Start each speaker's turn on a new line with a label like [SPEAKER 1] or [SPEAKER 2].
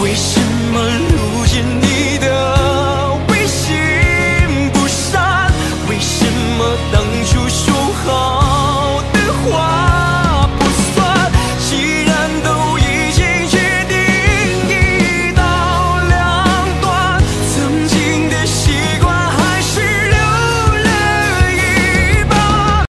[SPEAKER 1] 为什